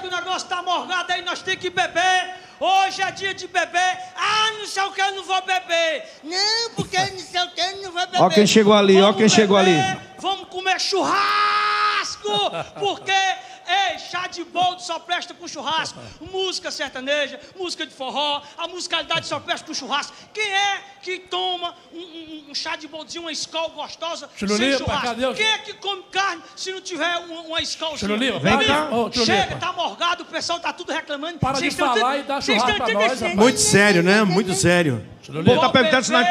que o negócio tá morgado aí, nós temos que beber. Hoje é dia de beber. Ah, não sei o que, eu não vou beber. Não, porque não sei o que, eu não vou beber. Ó quem chegou ali, ó Vamos quem chegou ali. Vamos comer churrasco, porque ei, chá de boldo só presta com churrasco. Música sertaneja, música de forró, a musicalidade só presta com churrasco. Quem é que toma um, um- um chá de boldozinho, uma escola gostosa Tiro sem churrasco? cadê Quem é que come carne se não tiver uma, uma Lipa, Vem cá. Tiro Chega, tá morgado, o pessoal tá tudo reclamando. Para de Vocês falar tendo- e dá vocês churrasco pra nós, rapaz. Muito sério, né? Muito sério. Tiro O povo Lipa. tá perguntando se nós.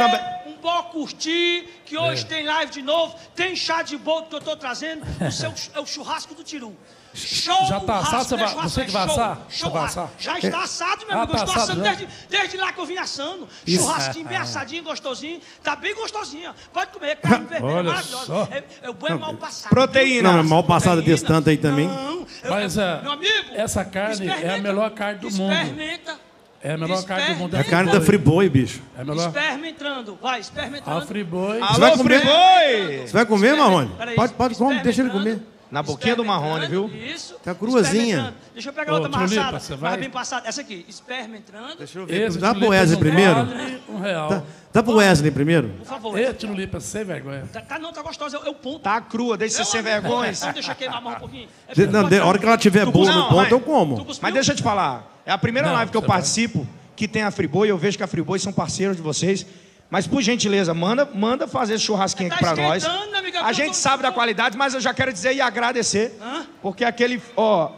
Um bom curtir, que hoje tem live de novo, tem chá de bolo que eu tô trazendo, o seu, é o churrasco do Tiru. Show, Já tá assado, você vai- você que vai show, assar? show, Você vai assar? Já está assado, meu Ah, amigo. tá eu estou assando já? desde, desde lá que eu vim assando. Churrasquinho bem assadinho, gostosinho. Tá bem gostosinho. Pode comer, carne vermelha, Olha maravilhosa. só. É, é o bom é mal passado. Proteína. Não, mal passada desse tanto aí também. Não, eu- Mas, é, meu amigo, essa carne é a melhor carne do mundo. Experimenta. É a melhor carne do mundo. É a carne da Friboi, bicho. É a melhor. Esperma entrando, vai, esperma A entrando. Friboi. Você vai comer? Você vai comer, Marrone? Pode, pode comer, deixa ele comer. Na boquinha do Marrone, viu? Isso. Tá cruazinha. Deixa eu pegar Ô, outra mais Tulipa, vai- bem passada. Essa aqui, esperma entrando. Deixa eu ver. Esse Dá pro Wesley primeiro. Um real. Dá, dá pro Wesley primeiro. Por favor. Ê, Tiro Lipa, sem vergonha. Tá, tá não, tá gostosa, é o ponto. Tá crua, deixa você sem vergonha. Deixa eu queimar mais um pouquinho. É não, de- a hora que ela tiver Tu boa no ponto, eu como. Mas deixa eu te falar. É a primeira Não, live que eu participo que tem a Friboi. Eu vejo que a Friboi são parceiros de vocês. Mas, por gentileza, manda, manda fazer esse churrasquinho Tá aqui pra nós. amiga, A gente sabe da qualidade, mas eu já quero dizer e agradecer. Hã? Porque aquele, ó,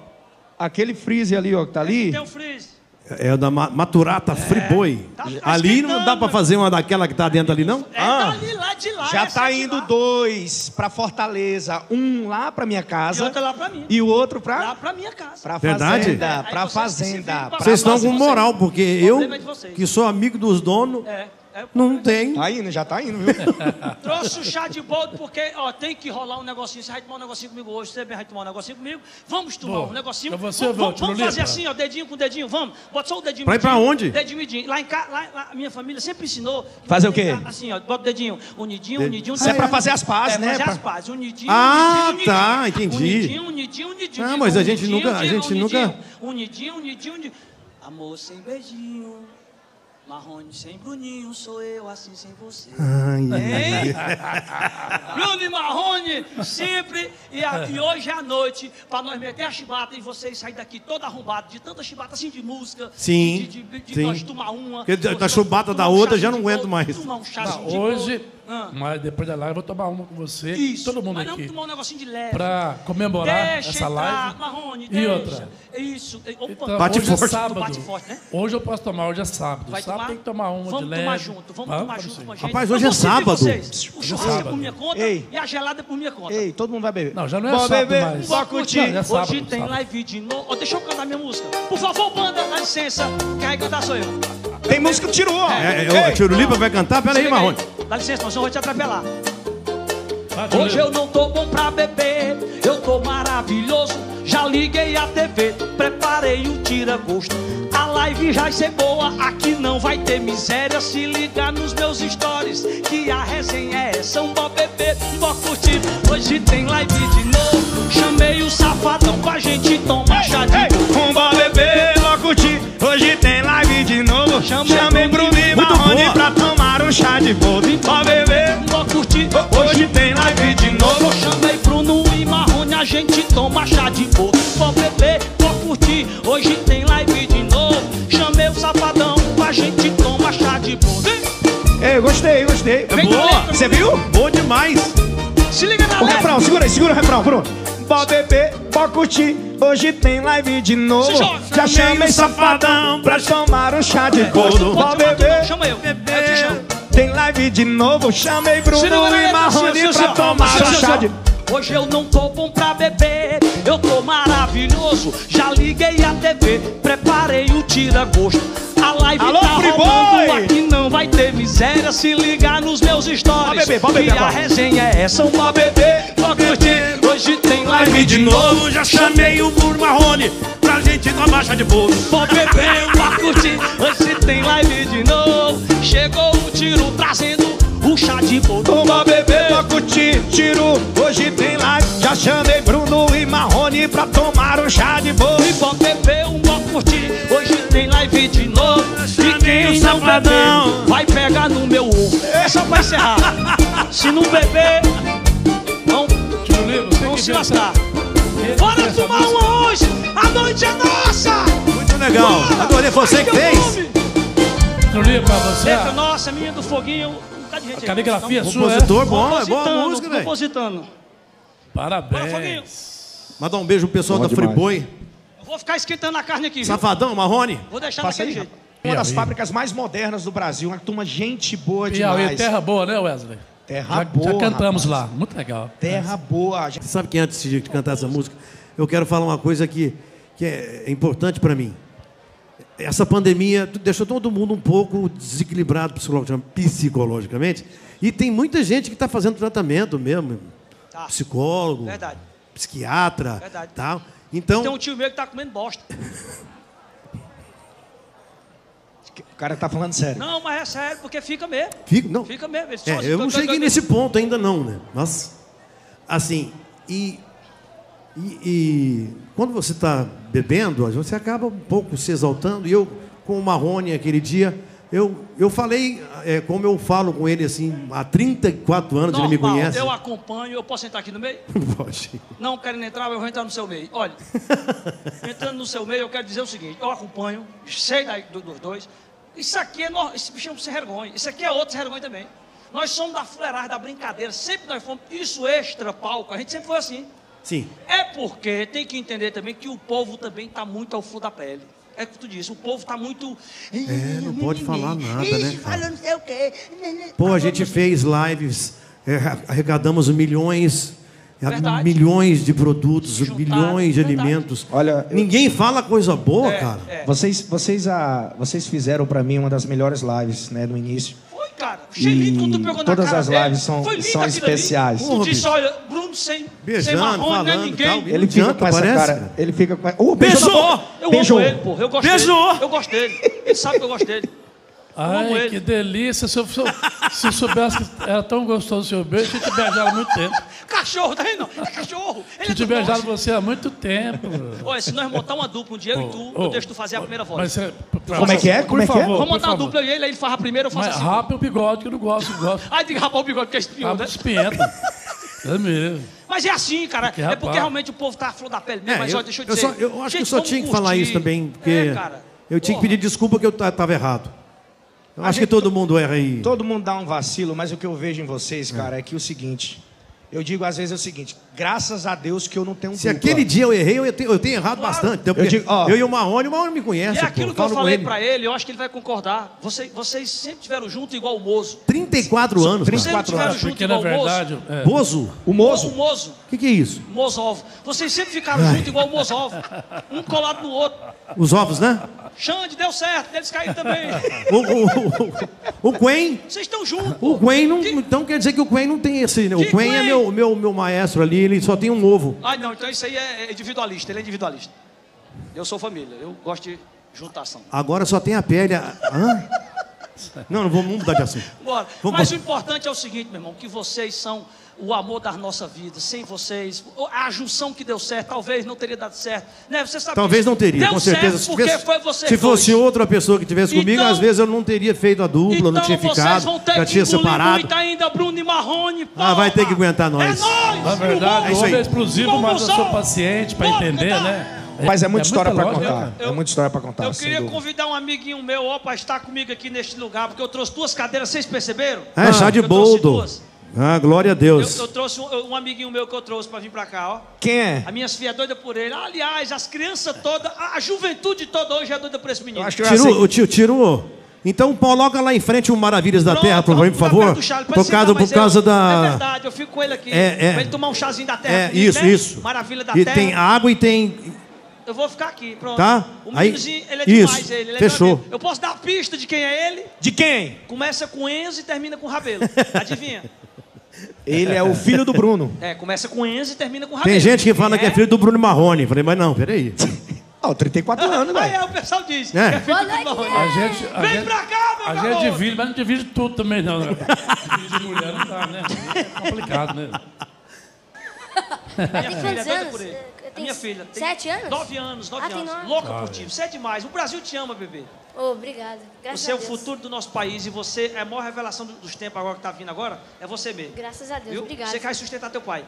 aquele freezer ali, ó, que tá ali. Tem o freeze. É o da Ma- Maturata Friboi. Tá- tá Ali não dá pra fazer uma daquela que tá dentro ali, não? É, tá ali, lá de lá. Já tá indo lá. dois pra Fortaleza. Um lá pra minha E casa. outra lá pra mim. E o outro Lá pra, pra minha casa. pra Verdade? fazenda. É, vocês fazenda. Vocês estão com moral, porque eu, problema é de vocês. que sou amigo dos donos, É. é não tem. Tá indo, já tá indo, viu? Trouxe o chá de boldo porque, ó, tem que rolar um negocinho. Você vai tomar um negocinho comigo hoje, você vai tomar um negocinho comigo. Vamos tomar Vou. um negocinho. Vou ser, vamos vamos, vamos fazer assim, ó, dedinho com dedinho, vamos. Bota só o dedinho. Pra ir pra onde? Dedinho, midinho. Lá em casa, lá, lá, a minha família sempre ensinou. Fazer o você quê? tá Assim, ó, bota o dedinho. Unidinho, unidinho. Isso é pra fazer as pazes, é, né? fazer Pra- as pazes. Unidinho, Ah, unidinho, tá, unidinho. entendi. Unidinho, unidinho, unidinho. Ah, mas a gente nunca- a unidinho, gente nunca- Unidinho, unidinho, unidinho. Amor sem beijinho. Marrone sem Bruninho, sou eu assim sem você. Ai, Hein? Bruno e Marrone, sempre. E, a- e hoje à noite, para nós meter a chibata e vocês saírem daqui todo arrombado, de tanta chibata assim de música. Sim, De, de, de, de sim. nós tomar uma. Porque da chibata da outra, já não aguento mais. Tomar um chazinho Não, hoje, bolo. Ah. mas depois da live eu vou tomar uma com você, Isso. todo mundo Mas vamos aqui. tomar um negocinho de leve. Pra comemorar Deixa essa entrar, live. Marrone, E deixa. outra? Isso. Opa. Então, Bate hoje forte. é sábado. Bate forte, né? Hoje eu posso tomar, hoje é sábado. Vai sábado tomar? tem que tomar uma vamos de leve. tomar junto, vamos, tomar junto com a gente. Rapaz, hoje é vou servir sábado. O churrasco é por minha conta Ei. e a gelada é por minha conta. Ei, todo mundo vai beber. Não, já não é Bora sábado beber, mais. Não, curtir. é sábado, Hoje tem live de novo. Deixa eu cantar minha música. Por favor, banda, dá licença. Quem vai cantar sou eu. Tem música que tirou, ó. É, é, o Tirulipa vai cantar? Pera aí, Marrone. Dá licença, nós vamos te atropelar. Bate Hoje eu não tô bom pra beber, eu tô maravilhoso. Já liguei a TV, preparei o tira-gosto. A live já vai ser boa, aqui não vai ter miséria. Se ligar nos meus stories, que a resenha é essa. Um bom beber, um bom curtir. Hoje tem live de novo. Chamei o safadão pra gente tomar chá de bolo. Um bom bebê, Chamei Chamei Bruno e Marrone boa. pra tomar um chá de bolo. Ó bebê, Um bom curtir. hoje tem live de novo. Eu chamei Bruno e Marrone, a gente toma chá de bolo. Vou beber, vou curtir, hoje tem live de novo. Chamei o safadão, a gente toma chá de bolo. Vem, Ei, gostei, gostei. Boa. Você viu? Bom demais. Se liga na O refrão, segura aí, segura o refrão, Bruno. Bó bebê, bó curtir, hoje tem live de novo. Já chamei safadão pra tomar um chá de chamar tu não, bebê, chama eu. Tem live de novo. Chamei Bruno e Marrone pra tomar um chá de Hoje eu não tô bom pra beber, eu tô maravilhoso. Já liguei a TV, preparei o tira-gosto. A live Alô, tá rolando, aqui não vai ter miséria se ligar nos meus stories. Pode beber, pode beber que a resenha é essa, um pode beber, pode curtir. Hoje tem live de novo, já chamei o Bruno Marrone pra gente tomar chá de bolo. pode beber, pode curtir. Hoje tem live de novo. Chegou o tiro trazendo o chá de bolo. Toma bebê, bó curtir, tiro. Hoje tem live. Já chamei Bruno e Marrone pra tomar um chá de boa. E vão beber um vão curtir. Hoje tem live de novo. E quem não beber vai pegar no meu ovo. É só pra encerrar. Se não beber, se lascar. Bora tomar uma hoje. A noite é nossa. Muito legal. Adorei você que fez. Lima, pra você. Letra a nossa, minha do foguinho. Um bocado de gente aí. caligrafia sua, é? Compositor bom, é boa Compositando, música, velho. Compositando. Bora, Foguinho. Parabéns. Mandar um beijo pro pessoal Bom da demais. Friboi. Eu Vou ficar esquentando a carne aqui? Safadão, Marrone. Vou deixar Passa daquele aí, jeito. Uma das Piauí. fábricas mais modernas do Brasil, uma turma gente boa Piauí, demais. terra boa, né, Wesley? Terra já, boa, Já cantamos rapaz. lá, muito legal. Terra boa. Você sabe que antes de cantar essa música, eu quero falar uma coisa que, que é importante para mim. Essa pandemia deixou todo mundo um pouco desequilibrado psicolo- psicologicamente. E tem muita gente que está fazendo tratamento mesmo. Tá. Psicólogo, Verdade. psiquiatra, Verdade. tal. Então, Tem um tio meu que tá comendo bosta. O cara tá falando sério. Não, mas é sério, porque fica mesmo. fica, não, Fica mesmo. É, eu não cheguei nesse ponto ainda não, né? Mas, assim, e, e, e quando você está bebendo, você acaba um pouco se exaltando. E eu, com o Marrone aquele dia, eu, eu falei, é, como eu falo com ele assim, há 34 anos ele me Normal, conhece. eu acompanho. Eu posso entrar aqui no meio? Pode. Não querendo entrar, mas eu vou entrar no seu meio. Olha, entrando no seu meio, eu quero dizer o seguinte: eu acompanho, sei da, do- dos dois. Isso aqui é. No, é um sem vergonha. Isso aqui é outro sem vergonha também. Nós somos da fuleiragem, da brincadeira. Sempre nós fomos. Isso extra palco, a gente sempre foi assim. Sim. É porque tem que entender também que o povo também está muito ao fundo da pele. É o que tu disse, o povo está muito. É, não pode falar nada, né, cara? falando não sei o quê. Pô, a gente fez lives, é, arrecadamos milhões, Verdade. milhões de produtos, Juntaram, milhões de verdade. alimentos. Olha, eu- Ninguém fala coisa boa, É, cara. é. Vocês, vocês, ah, vocês fizeram pra mim uma das melhores lives, né, no início. Foi, cara. Xerife, quando tu pegou na todas cara as dele, lives são- são especiais. Porra, disse, olha, Bruno sem, sem Beijando, marrone, falando, nem ninguém. tal. Ele fica Adianta, com essa parece, cara. Ele fica com. Oh, Beijou! Eu Beijou! amo ele, pô. Eu gosto Beijou! dele. Eu gosto dele. Ele sabe que eu gosto dele. Ai, ele. que delícia. Se eu, se eu- se eu soubesse que era tão gostoso o seu beijo, eu tinha te beijado há muito tempo. Cachorro, tá vendo? É cachorro. Ele Tinha é te nosso. você há muito tempo. Olha, se nós montar uma dupla um dia, eu e tu, eu Ô, deixo tu fazer a primeira voz. Mas você- Como é que é? Por Como é que é? favor, Vamos montar uma dupla e ele, aí ele faz a primeira, eu faço Mas a segunda. rapa o bigode, que eu não gosto. gosto. Ai, de rapar o bigode, porque é espinho, né? espinhenta. É mesmo. Mas é assim, cara. que É porque realmente o povo tá à flor da pele mesmo. É, mas eu, ó, deixa eu eu dizer. só- eu acho que eu gente, só tinha que falar isso também, porque É, cara. eu tinha que pedir desculpa que eu estava errado. Eu A acho que gente- todo mundo erra aí. Todo mundo dá um vacilo, mas o que eu vejo em vocês, cara, é que o seguinte. Eu digo às vezes é o seguinte: graças a Deus que eu não tenho Se dupla. aquele dia eu errei, eu tenho, eu tenho errado Claro. bastante. Então, porque digo, ó. eu e o Marrone, o Marrone me E conhece. é aquilo pô, que eu falei ele. pra ele, eu acho que ele vai concordar. Vocês, vocês sempre estiveram juntos igual o Mozo. 34 anos, Vocês cara. sempre estiveram juntos Porque, na igual o Mozo. verdade, é, Bozo? O O moço. Mozo. O que, que é isso? Mozov. Vocês sempre ficaram juntos igual o Mozov. Um colado no outro. Os ovos, né? Xande, deu certo. Eles caíram também. O, o, o, o Quen. Vocês estão juntos. O Quen não. Então quer dizer que o Quen não tem esse. né? O Que Quen é meu, meu, meu maestro ali, ele só tem um ovo. Ah, não. Então isso aí é individualista. Ele é individualista. Eu sou família. Eu gosto de juntação. Agora só tem a pele. a- Hã? Não, não vamos mudar de assunto. Bora. Vamos Mas o importante é o seguinte, meu irmão, que vocês são o amor da nossa vida. Sem vocês, a junção que deu certo, talvez não teria dado certo. Né? Você sabe Talvez não teria, deu com certeza. Certo Se, porque tivesse- foi você se fosse outra pessoa que tivesse comigo, Então- às vezes eu não teria feito a dupla, então não tinha ficado, vão ter já que tinha separado. muito ainda, Bruno e Marrone. Ah, vai ter que aguentar nós. É nóis. Na verdade, É o isso homem aí. é explosivo, mas eu sou paciente para entender, né? Mas é muita história pra lógica, contar. cara. É muita história pra contar. Eu queria dúvida. convidar um amiguinho meu para estar comigo aqui neste lugar, porque eu trouxe duas cadeiras, vocês perceberam? É, chá de eu boldo. Ah, glória a Eu, Deus. eu trouxe um, um amiguinho meu que eu trouxe para vir para cá, ó. Quem é? A minhas filhas doida por ele. Aliás, as crianças todas, a, a juventude toda hoje é doida por esse menino. Eu acho que eu já sei. Tiru, o tio, Tiru. Então coloca lá em frente o Maravilhas da Pronto, Terra, por, vamos por favor. Por causa, por causa eu- É da. verdade, eu fico com ele aqui. É, é. Pra ele tomar um chazinho da terra. É, comigo, isso, né? isso. Maravilha da E terra. tem água e tem. Eu vou ficar aqui, pronto. Tá? O Aí- ele é isso, demais, ele. ele é fechou. Eu posso dar a pista de quem é ele? De quem? Começa com Enzo e termina com Rabelo. Adivinha? Ele é o filho do Bruno. É, começa com Enzo e termina com Rabelo. Tem gente que fala Quem que é filho do Bruno Marrone. Falei, mas não, peraí. Ó, 34 anos, Aí velho. é, o pessoal diz. É. que é filho do Marrone. A gente, a Vem gente, pra cá, meu a gente garoto. divide, mas não divide tudo também, não. Divide mulher não dá, né? É complicado, né? Minha filha é doida anos? por ele. Minha filha. tem sete anos? Nove anos, nove Ah, anos. nove. Louca por ti. Você é demais. O Brasil te ama, bebê. Oh, obrigado. Graças Você é o futuro do nosso país e você é a maior revelação do- dos tempos agora que tá vindo agora. É você mesmo. Graças a Deus, Viu? obrigado. Você quer sustentar teu pai.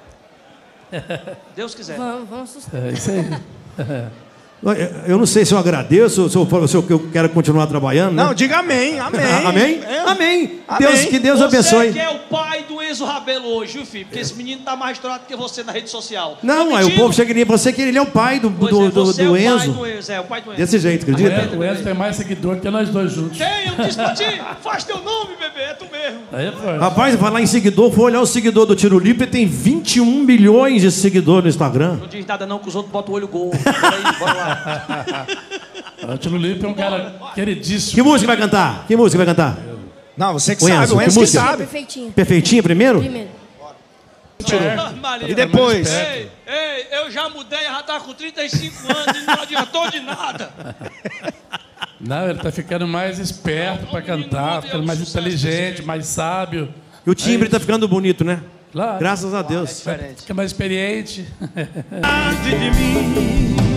Deus quiser. Vamos, vamos sustentar. É isso aí. Eu não sei se eu agradeço, se eu, falo- se eu quero continuar trabalhando. né? Não, diga amém, amém. Amém? É. Amém. Amém. Deus, que Deus você abençoe. que é o pai do Enzo Rabelo hoje, viu, filho? Porque esse menino tá mais estourado que você na rede social. Não, Tá aí o povo chega em você que ele é o pai do, Pois do, é, do, você do é o pai Enzo. do Enzo, é o pai do Enzo. Desse jeito, acredita? Enzo, o Enzo tem mais seguidor que nós dois juntos. Quem? Eu disse pra ti, faz teu nome, bebê, é tu mesmo. Aí foi. Rapaz, falar em seguidor, foi olhar o seguidor do Tiro Lipe, tem 21 milhões de seguidores no Instagram. Não diz nada não, que os outros botam o olho gol. Bora aí, bora lá. O Tilo Lipe é um cara queridíssimo. Que música vai cantar? Que música vai cantar? Não, você que O sabe, o que Enzo que música? sabe. Perfeitinho. Perfeitinha primeiro? Primeiro. Maria. E depois? Ei, ei, eu já mudei, já tá com 35 anos e não adiantou de nada. Não, ele tá ficando mais esperto para cantar, ficando mais inteligente, mais sábio. E o timbre tá ficando bonito, né? Claro. Graças a Deus. Diferente. Fica mais experiente. Essa vai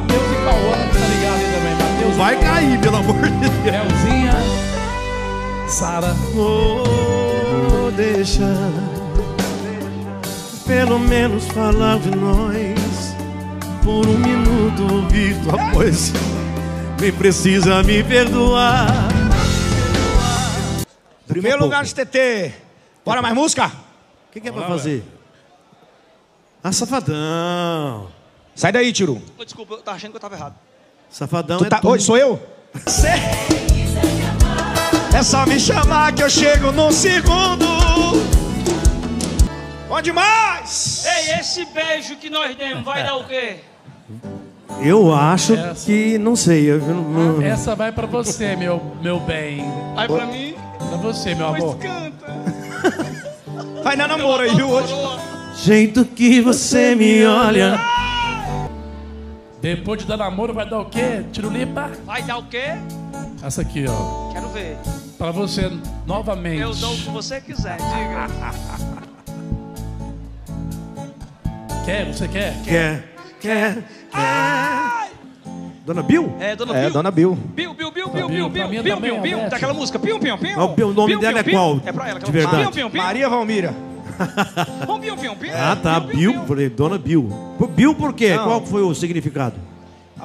Matheus e Cauã, que tá ligado aí também. Matheus, Vai cair, pelo amor de Deus. Belzinha, Sara. Oh, deixa pelo menos falar de nós por um minuto ouvir tua voz. Nem precisa me perdoar. Primeiro lugar de TT. Bora mais música? O que, que é pra fazer? Ah, safadão. Sai daí, Tiro. Ô, Desculpa, eu tava achando que eu tava errado. Safadão Tu é tá... tu. Oi, sou eu? Cê... É só me chamar que eu chego num segundo. Bom demais! Ei, esse beijo que nós demos vai dar o quê? Eu acho Essa. que, não sei, eu não- Essa vai pra você, meu, meu bem. Aí pra mim, Pra você, meu amor. Vai dar namoro aí, viu, hoje? jeito que você me olha. Depois de dar namoro, vai dar o quê? Tirulipa? vai dar o quê? Essa aqui, ó. Quero ver. Pra você novamente. Eu dou o que você quiser, diga. Quer? Você quer? Quer, quer, quer. Dona Bill? É, dona É, Bill. dona Bill. Bill, Bill, Bill, Bill, Bill, Bill, Bill, Bill, também, Bill. Daquela música, Piu, Piu, Piu. Ah, o nome dela é qual. É pra ela. de verdade? Maria Valmira. Vamos, Piu, Piu, Piu. Ah, tá, Bill, falei, Dona Bill. Bill por quê? Não. Qual foi o significado?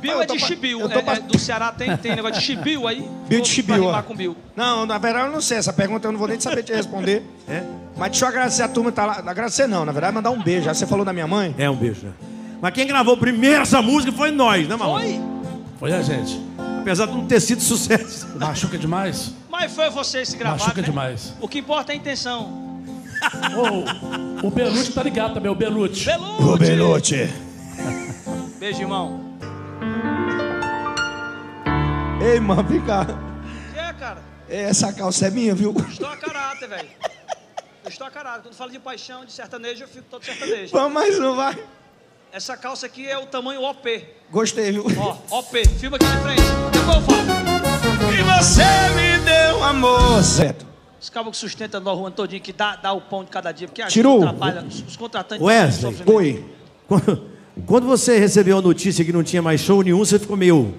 Bill é de Chibiu. eu tô É, é, do Ceará tem, tem negócio de Chibiu aí. Bill de pra Chibiu, Bill. Não, na verdade eu não sei. Essa pergunta eu não vou nem saber te responder. É? Mas deixa eu agradecer a turma que tá lá. Agradecer não, na verdade, mandar um beijo. Já você falou da minha mãe? É um beijo, né? Mas quem gravou primeiro essa música foi nós, né, Marlon? Foi? Foi a gente. Apesar de não ter sido sucesso. Machuca demais? Mas foi vocês que gravaram, Machuca né? demais. O que importa é a intenção. Ô, o Belucci tá ligado também, o Belucci. Belute! Belote. Beijo, irmão. Ei, mano, vem cá. Que é, cara? Essa calça é minha, viu? Estou a caráter, velho. Estou a caráter. Quando falo de paixão, de sertanejo, eu fico todo sertanejo. Vamos mais um, vai. Essa calça aqui é o tamanho OP. Gostei, viu? Ó, OP. Filma aqui de frente. Depois eu falo. E você me deu amor. Certo. Os cabos que sustentam no rua todinho, que dá, dá o pão de cada dia, porque a Tirou. gente atrapalha. Os, contratantes Wesley. Oi. Quando, quando você recebeu a notícia que não tinha mais show nenhum, você ficou meio. Meu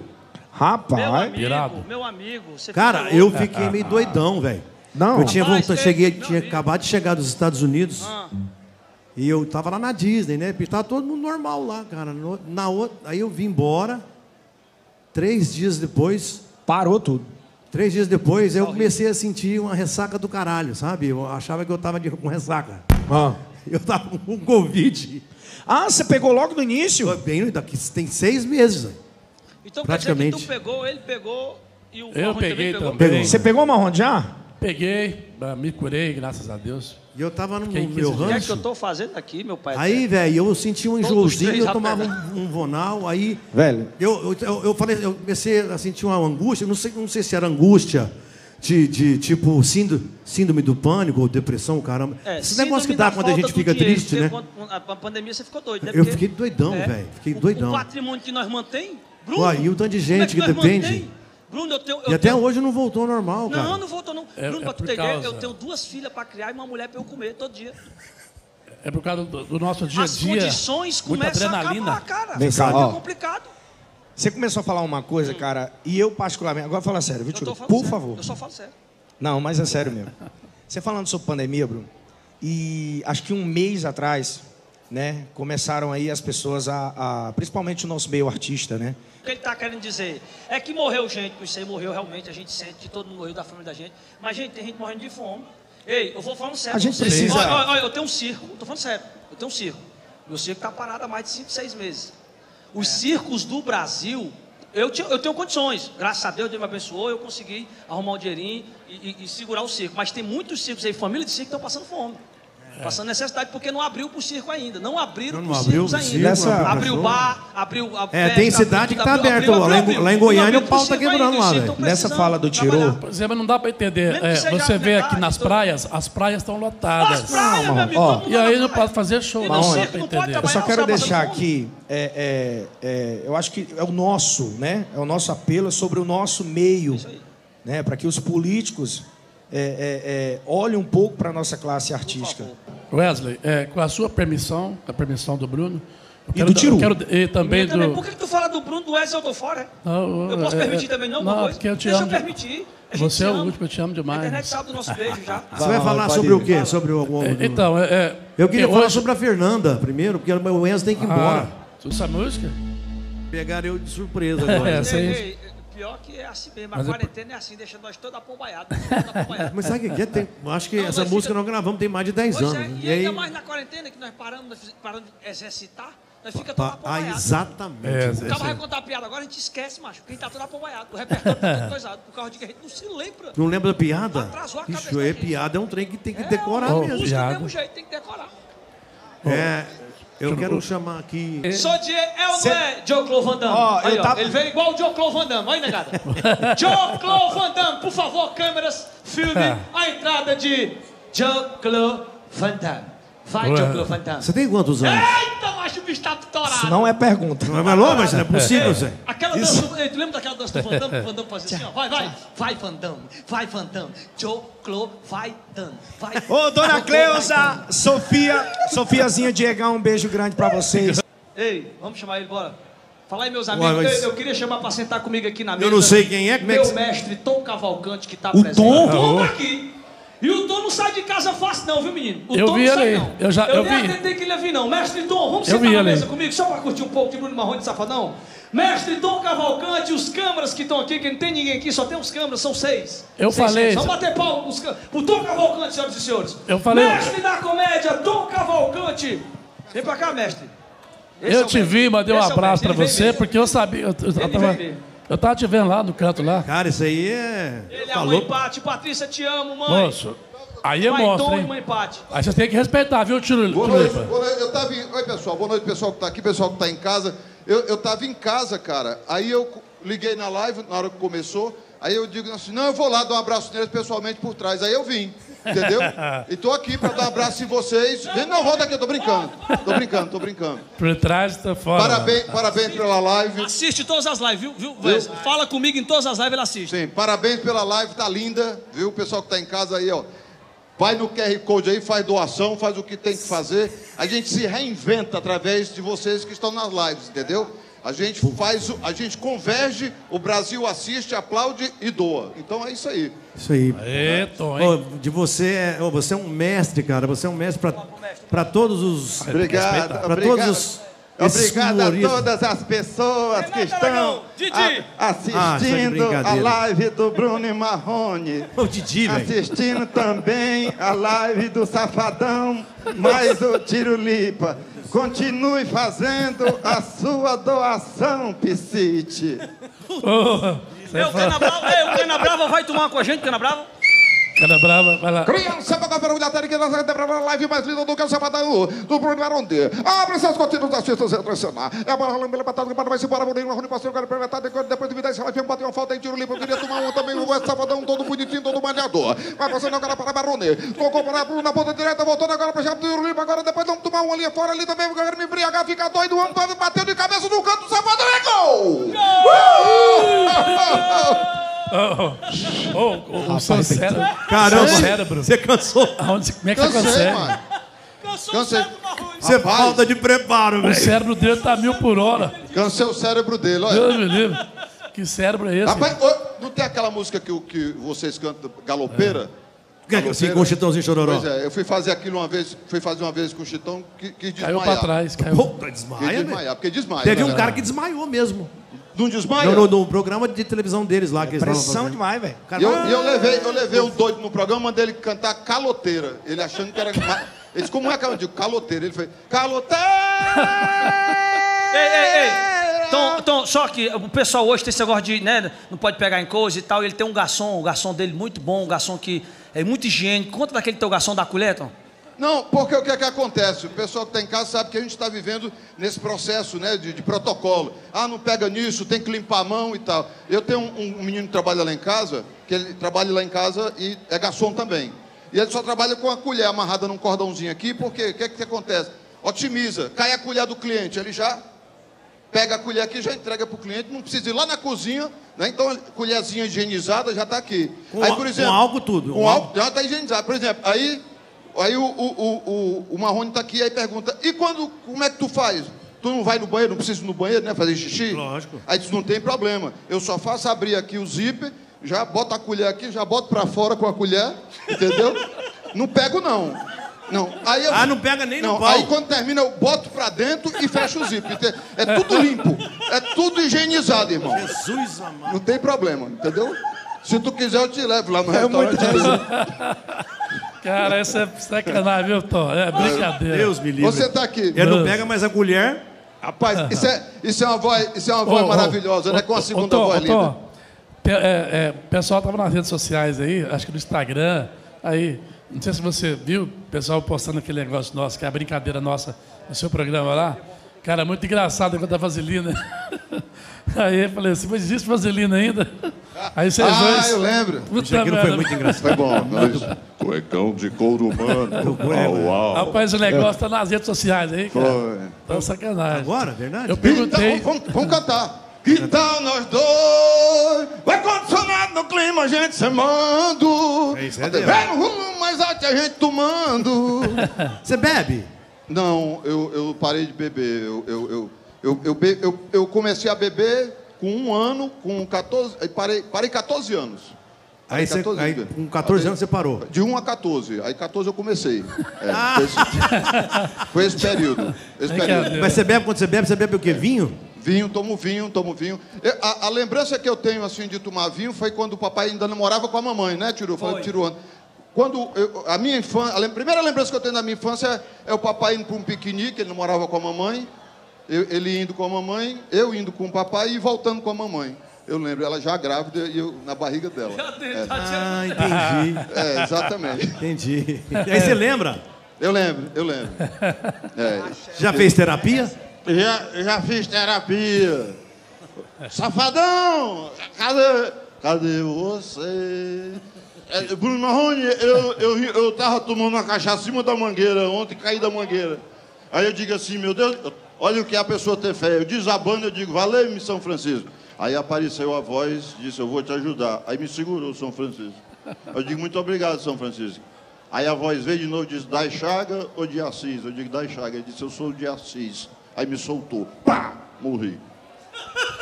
Rapaz. amigo, pirado. meu amigo. Você Cara, eu fiquei meio doidão, velho. Não. Eu tinha Rapaz, voltado, tem- cheguei, meu tinha amigo. acabado de chegar dos Estados Unidos. Ah. E eu tava lá na Disney, né? Tava todo mundo normal lá, cara. No- na outra, aí eu vim embora. Três dias depois, Parou tudo. Três dias depois, eu comecei a sentir uma ressaca do caralho, sabe? Eu achava que eu tava de- com ressaca. Eu tava com Covid. Ah, você pegou logo no início? Foi Bem, daqui tem seis meses. velho. Então quer dizer que Praticamente. tu pegou, ele pegou e o Eu Marrone peguei pegou? também. Você pegou marrom já? Peguei, ah, me curei, graças a Deus. E eu tava no, Quem meu quis O que é que eu rancho. tô fazendo aqui, meu pai? Aí, velho, eu senti um enjoozinho, eu tomava um, um vonal, aí Velho. eu, eu, eu, falei, eu comecei a sentir uma angústia, não sei, não sei se era angústia de, de tipo síndrome, síndrome do pânico ou depressão, caramba. É, Esse negócio que dá quando a gente fica dinheiro, triste, né? quando A pandemia você ficou doido, né? Eu fiquei doidão, É. velho. Fiquei O- doidão. O patrimônio que nós mantém, Bruno, Ué, e o tanto de gente como é que nós depende? mantém? Bruno, eu tenho. eu E até tenho- hoje não voltou ao normal, cara. Não, não voltou não. É- Bruno, é pra tu ter ideia, eu tenho duas filhas pra criar e uma mulher pra eu comer todo dia. É por causa do, do nosso dia a As dia. condições muita começam a adrenalina. acabar, cara. Vem cá, ó. complicado. Você começou a falar uma coisa, cara, e eu particularmente. Agora fala sério, viu, falando Por sério. favor. Eu só falo sério. Não, mas é sério mesmo. Você falando sobre pandemia, Bruno, e acho que um mês atrás, né, começaram aí as pessoas a, a- principalmente o nosso meio artista, né? O que ele está querendo dizer é que morreu gente, isso aí morreu realmente, a gente sente que todo mundo morreu da família da gente. Mas, gente, tem gente morrendo de fome. Ei, eu vou falando sério. A gente precisa- Olha, olha, olha, eu tenho um circo, eu tô falando sério. Eu tenho um circo. Meu circo está parado há mais de 5, 6 meses. Os circos do Brasil, eu, tinha- eu tenho condições. Graças a Deus, Deus me abençoou, eu consegui arrumar um dinheirinho e, e- e segurar o circo. Mas tem muitos circos aí, família de circo, que estão passando fome. Passando necessidade, porque não abriu para o circo ainda. Não abriram Não para os abriu circos pro ainda. circo, Nessa- não abriu Abriu o bar, abriu a É, tem abriu cidade que tá abriu, aberto, abriu, lá em- abriu, lá em abriu. Goiânia o pau abriu tá circo quebrando lá, Nessa fala do trabalhar. Pois é, mas não dá para entender. É, você vê aqui nas praias, as praias estão lotadas. As praias, meu amigo, E aí na não pode fazer show, circo. Eu só quero deixar aqui, é, é, é, eu acho que é o nosso, né? É o nosso apelo sobre o nosso meio, né? Para que os políticos é, é, é, olhem um pouco para a nossa classe artística. Wesley, é, com a sua permissão, com a permissão do Bruno, eu E do Tiru. eu quero- e também Eu também, do. Por que tu fala do Bruno do Wesley eu tô fora? é? Não, Eu posso é, permitir é, também, não? Não, porque eu te Deixa amo. eu de- permitir. A Você é o último, eu te amo A demais. internet sabe do nosso beijo já. Você vai Vai, falar sobre o quê? Sobre o, o- É, Então, é, é, Eu queria falar hoje- sobre a Fernanda primeiro, porque o Enzo tem que ir embora. Ah, essa música? Pegaram eu de surpresa agora. É, essa aí. Pior que é assim mesmo. A Mas é- quarentena é assim, deixa nós todos apombayados. Mas sabe o que é? Tem, acho que Não, essa música fica- nós gravamos tem mais de 10 Pois anos. é, né? e ainda mais na quarentena que nós paramos, nós paramos de exercitar, nós fica todo Pa- Ah, exatamente. É, O cara vai contar a piada agora, a gente esquece, macho. Quem tá todo apomaiado. O repertório tá todo coisado. Por causa de que a gente não se lembra. Não lembra da piada? Atrasou a cabeça Isso é gente. piada, é um trem que tem que É, decorar Oh, mesmo. música mesmo jeito, tem que decorar. É, eu quero chamar aqui. Sou de. É ou não é Joe Clo Van Damme? Ó, Aí, eu ó, tava- Ele veio igual o Joe Clo Van Damme. Olha, negada. Joe Clo Van Damme, por favor, câmeras, filme a entrada de Joe Clo Van Damme. Vai, Ué. Clo Van Damme. Você tem quantos anos? Eita, macho, o bicho tá torado. Isso não é pergunta. Mas, mas, Lô, mas não é possível, Zé. Aquela dança, do- Ei, tu lembra daquela dança do Van Damme? O fazia assim, ó. Vai, vai. Vai, Van Damme. Vai. Joe Clo, vai, Damme. Vai. Ô, dona Cleusa, Sofia, Sofiazinha Diegão, um beijo grande para vocês. Ei, vamos chamar ele, bora. Fala aí, meus Ué, amigos. mas- Eu, eu queria chamar pra sentar comigo aqui na mesa. Eu não sei quem é, como é Meu que- mestre, Tom Cavalcante, que tá O presente. Tom? O Tom tá aqui. E o Tom não sai de casa fácil, não, viu, menino? O Eu Tom vi não ele sai, aí. não. Eu já- eu nem vi. atentei que ele ia vir, não. Mestre Tom, vamos Eu sentar na ele mesa comigo, só pra curtir um pouco de Bruno Marrone de Safadão. Mestre Tom Cavalcante, os câmeras que estão aqui, que não tem ninguém aqui, só tem os câmeras, são seis. Eu Seis falei- câmeras. Vamos bater pau câmeras. O Tom Cavalcante, senhoras e senhores. Eu falei- Mestre da comédia, Tom Cavalcante. Vem pra cá, mestre. Esse é Eu o te mestre. vi, mandei um é abraço ele vem você, porque eu sabia. Eu, eu, eu, Ele tava. Eu tava te vendo lá no canto lá. Cara, isso aí é. Ele é a Falou. mãe Pati. Patrícia, te amo, mãe. Moço, aí é Pai monstro, Tom e hein? mãe Pati. Aí você tem que respeitar, viu, Tiro- Boa noite, boa noite. Eu tava em... Oi, pessoal. Boa noite, pessoal que tá aqui, pessoal que tá em casa. Eu, eu tava em casa, cara. Aí eu liguei na live na hora que começou. Aí eu digo assim, não, eu vou lá dar um abraço neles pessoalmente por trás. Aí eu vim, entendeu? E tô aqui pra dar um abraço em vocês. Vem, Não, volta aqui, eu tô brincando. Tô brincando, tô brincando. Por trás tá fora. Parabéns, parabéns pela live. Assiste todas as lives, viu? viu? Wesley? Fala comigo em todas as lives, ele assiste. Sim, parabéns pela live, tá linda, viu? O pessoal que tá em casa aí, ó. Vai no QR Code aí, faz doação, faz o que tem que fazer. A gente se reinventa através de vocês que estão nas lives, entendeu? A gente faz, o- a gente converge, o Brasil assiste, aplaude e doa. Então é isso aí. Isso aí. Ê, Tom, hein? Ô, de você, é- ô, você é um mestre, cara. Você é um mestre para todos os. Obrigado, Para todos os. Obrigado a todas as pessoas que estão a- Ah, isso é assistindo a live do Bruno e Marrone. Ô, Didi. Assistindo também a live do Safadão, mais o Tirulipa. Continue fazendo a sua doação, Piscite. Você Ei, o Cana Brava, ei, o Cana Brava vai tomar com a gente, Cana Brava? Cara brava, vai lá. Criança, boca para olhar que nós para a live mais linda do que o Sabadão do Bruno Aronde. Abre seus contínuos das festas retracionar. É a bola lembra batata para vai se embora, Bruno Rony passou agora para metade depois de vida essa live bateu uma falta em tiro limpo, eu queria tomar um também o Sabadão todo bonitinho, todo malhador. Vai passando agora para Barone. Tocou para Bruno na ponta direita, voltando agora para o tiro limpo, agora depois vamos tomar uma linha fora ali também, porque eu quero me embriagar, ficar doido, o homem bateu de cabeça no canto, o Sabadão é gol! Ô, ô, ô, o seu cérebro. Caramba, seu cérebro. você cansou. Aonde, como é que você Cansei, consegue? mano. Cansei. Você Rapaz. falta de preparo, O velho. cérebro dele tá mil por hora. Cansei o cérebro dele, olha. Deus me livre. Que cérebro é esse? Rapaz, não tem aquela música que, o- que vocês cantam, Galopeira? Assim, com o Chitãozinho Chororó. Pois é, eu fui fazer aquilo uma vez, fui fazer uma vez com o Chitão, que, que desmaiar. Caiu pra trás. Caiu. Pô, desmaia, desmaiar, porque desmaia. Teve né? um cara que desmaiou mesmo. Não desmaia? No, no- no programa de televisão deles lá. Que eles Pressão demais, velho. O cara- E eu, e eu levei, eu levei um doido no programa, mandei ele cantar caloteira. Ele achando que era. Ele disse, como é que eu digo? Caloteira. Ele foi, caloteira! Ei, ei, ei. Tom, Tom, só que o pessoal hoje tem esse negócio de, né, não pode pegar em coisa e tal. Ele tem um garçom, o garçom dele muito bom, um garçom que é muito higiênico. Conta daquele teu garçom da colher, Tom. Não, porque o que é que acontece? O pessoal que está em casa sabe que a gente está vivendo nesse processo né, de, de protocolo. Ah, não pega nisso, tem que limpar a mão e tal. Eu tenho um, um menino que trabalha lá em casa, que ele trabalha lá em casa e é garçom também. E ele só trabalha com a colher amarrada num cordãozinho aqui, porque o que é que acontece? Otimiza, cai a colher do cliente, ele já pega a colher aqui, já entrega para o cliente, não precisa ir lá na cozinha, né? Então a colherzinha higienizada já está aqui. Com á- com álcool tudo. Com álcool já está higienizado. Por exemplo, aí, aí o, o, o, o, o Marrone está aqui aí pergunta, e quando, como é que tu faz? Tu não vai no banheiro, não precisa ir no banheiro, né? Fazer xixi? Lógico. Aí diz, não tem problema. Eu só faço abrir aqui o zíper, já boto a colher aqui, já boto para fora com a colher, entendeu? não pego, não. Não. Aí eu, Ah, não pega nem no não, pau. Aí quando termina, eu boto pra dentro e fecho o zíper. É tudo limpo. É tudo higienizado, irmão. Jesus amado. Não tem problema, entendeu? Se tu quiser, eu te levo lá no É muito restaurante. Cara, essa é sacanagem, viu, Tom? É brincadeira. Deus me livre. Você tá aqui. Ele não pega mais a colher. Rapaz, isso é, isso é uma voz, isso é uma voz Ô, ô, maravilhosa, né? ô, Com a ô, segunda Tom, voz ô, linda. Tom, te- é, é, o pessoal tava nas redes sociais aí, acho que no Instagram, aí, não sei se você viu, o pessoal postando aquele negócio nosso, que é a brincadeira nossa no seu programa lá. Cara, muito engraçado quando a vaselina. Aí eu falei assim, mas existe vaselina ainda? Aí vocês Ah, dois. eu lembro. Puta Isso aquilo foi muito engraçado. Foi bom. Nós... Cuecão de couro humano. Uau, uau. Rapaz, o negócio tá nas redes sociais aí, cara. Foi. Tá sacanagem. Agora, verdade? Eu Então, perguntei. vamos, vamos cantar. Que tal nós dois? O ar-condicionado no clima, a gente semando. É isso, é velho rumo mais alto a gente tomando. Você bebe? Não, eu, eu parei de beber. Eu, eu, eu, eu, eu, eu- eu comecei a beber com um ano, com 14. aí Parei, parei 14 anos. Aí, você, 14 aí com 14 anos você parou. De 1 a 14. Aí 14 eu comecei. É, foi, esse, foi esse período. Esse período. Mas você bebe, quando você bebe, você bebe o quê? Vinho? Vinho, tomo vinho, tomo vinho. Eu- a, a lembrança que eu tenho assim de tomar vinho foi quando o papai ainda namorava com a mamãe, né, Tiru? Pro Tiruano. Quando eu- a minha infância, a lem- primeira lembrança que eu tenho da minha infância é, é o papai indo para um piquenique, ele namorava com a mamãe, eu- ele indo com a mamãe, eu indo com o papai e voltando com a mamãe. Eu lembro, ela já grávida e eu na barriga dela. Ah, entendi. É, exatamente. Entendi. E aí você lembra? Eu lembro, eu lembro. É, Já fez terapia? Já, já fiz terapia. Safadão! Cadê, cadê você? É, Bruno Marrone, eu, eu, eu tava tomando uma cachaça acima da mangueira ontem, caí da mangueira. Aí eu digo assim, meu Deus, olha o que é a pessoa ter fé. Eu desabando, eu digo, valeu-me São Francisco. Aí apareceu a voz, disse, eu vou te ajudar. Aí me segurou São Francisco. Eu digo, muito obrigado, São Francisco. Aí a voz veio de novo e disse, Dai Chaga ou de Assis? Eu digo, Dai Chaga. Ele disse, eu sou de Assis. Aí me soltou. Pá! Morri.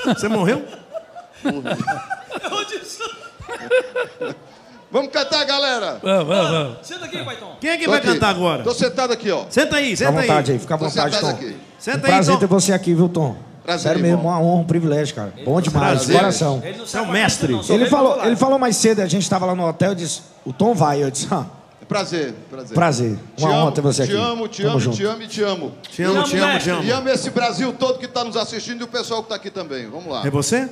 Você morreu? Vamos cantar, galera. Vamos, vamos, vamos. Senta aqui, Paiton. Quem é que Tô vai aqui. cantar agora? Tô sentado aqui, ó. Senta aí, Fica à senta vontade aí. aí, fica à Tô vontade, sentado Tom. aqui. Senta Um aí, prazer Tom. ter você aqui, viu, Tom? Prazer, Sério mesmo, irmão. uma honra, um privilégio, cara. Bom demais, de Prazer. coração. Ele não Você é um sabe mestre. não, só Ele falou, falar. ele falou mais cedo, a gente estava lá no hotel e disse, o Tom vai. Eu disse, ah, Prazer, prazer. prazer. Te Uma honra amo, ter você aqui. Te amo, te Tamo amo, junto. te amo e te amo. Te amo, te amo, te E amo. amo esse Brasil todo que está nos assistindo e o pessoal que está aqui também. Vamos lá. É você?